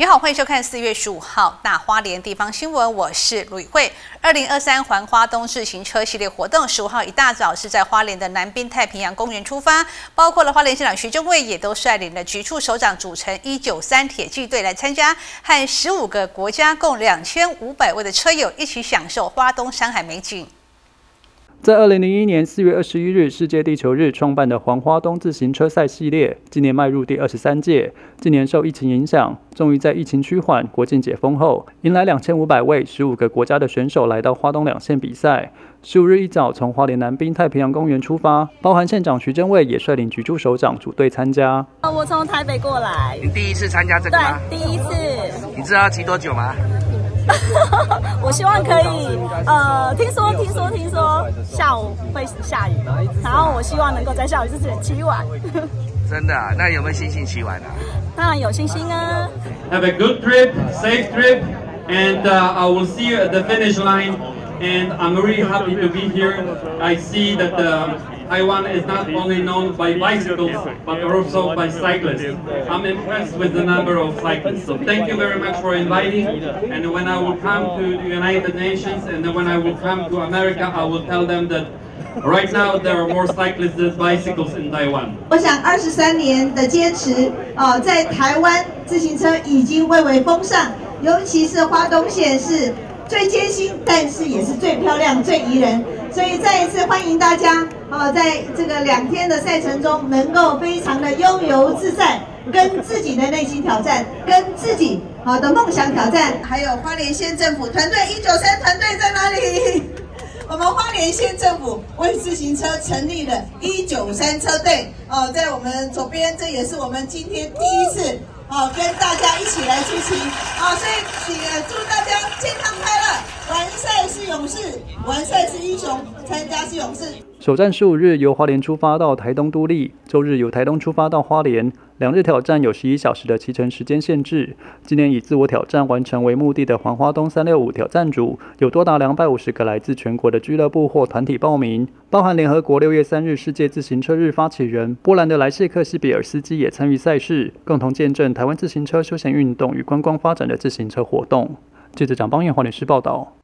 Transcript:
你好，欢迎收看四月十五号大花莲地方新闻，我是吕慧。二零二三环花东自行车系列活动，十五号一大早是在花莲的南滨太平洋公园出发，包括了花莲县长徐正伟也都率领了局处首长组成一九三铁骑队来参加，和十五个国家共两千五百位的车友一起享受花东山海美景。在二零零一年四月二十一日世界地球日创办的黄花东自行车赛系列，今年迈入第二十三届。今年受疫情影响，终于在疫情趋缓、国境解封后，迎来两千五百位十五个国家的选手来到花东两线比赛。十五日一早从花莲南滨太平洋公园出发，包含县长徐正伟也率领局处首长组队参加。我从台北过来，你第一次参加这个吗？对，第一次。你知道要骑多久吗？我希望可以，呃，听说听说听说下午会下雨，然后我希望能够在下雨之前骑完。真的？那有没有信心骑完啊？当然有信心啊。Have a good trip, safe trip, and I will see you at the finish line. And I'm really happy to be here. I see that the Taiwan is not only known by bicycles, but also by cyclists. I'm impressed with the number of cyclists. So thank you very much for inviting. And when I will come to the United Nations and when I will come to America, I will tell them that Right now, there are more cyclists than bicycles in Taiwan. 我想二十三年的坚持，呃，在台湾自行车已经蔚为风尚，尤其是花东县是最艰辛，但是也是最漂亮、最宜人。所以再一次欢迎大家， 啊，在这个两天的赛程中，能够非常的悠游自在，跟自己的内心挑战，跟自己好的梦想挑战。还有花莲县政府团队一九三团队在哪里？我们花莲县政府为自行车成立了一九三车队，哦，在我们左边，这也是我们今天第一次，哦，跟大家一起来出行，啊，所以请祝大家健康快乐。完赛是勇士，完赛是英雄，参加是勇士。首战十五日由花莲出发到台东都立，周日由台东出发到花莲，两日挑战有十一小时的骑乘时间限制。今年以自我挑战完成为目的的黄花东三六五挑战组，有多达两百五十个来自全国的俱乐部或团体报名，包含联合国六月三日世界自行车日发起人波兰的莱谢克西比尔斯基也参与赛事，共同见证台湾自行车休闲运动与观光发展的自行车活动。记者蒋邦彦华女士报道。